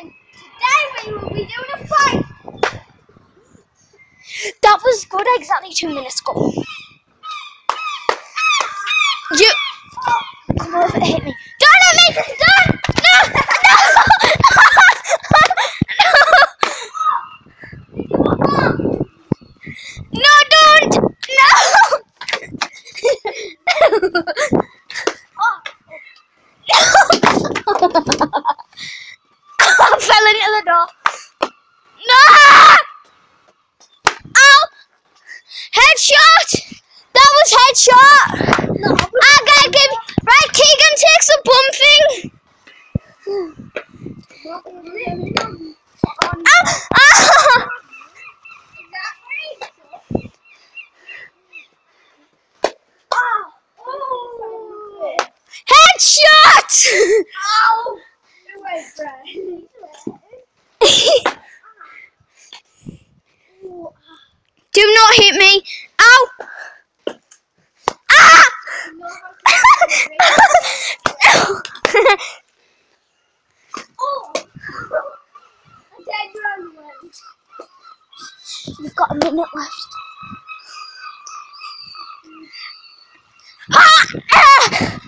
And today we will be doing a fight. That was good exactly two minutes ago. You. Hit me. Don't hit me! Don't! No! No! No, don't! No! I fell into the door. No! Ow! Headshot! That was headshot! No, I gotta give right Keegan takes a bum thing. Ow! Ah! Headshot! Ow! Not hit me. Ow! Ah! You've got a minute left. Ah! Ah!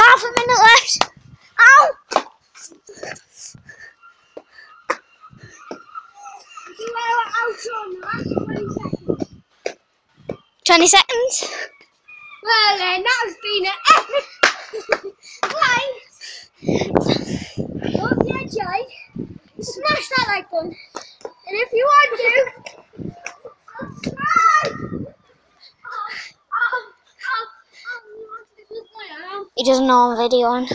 Half a minute left. Ow! Twenty seconds. Well then, that's been an epic fight. Hope you enjoyed. Smash that like button. And if you want to, subscribe. Oh, oh, oh, oh, you want to do this later? He doesn't know I'm videoing.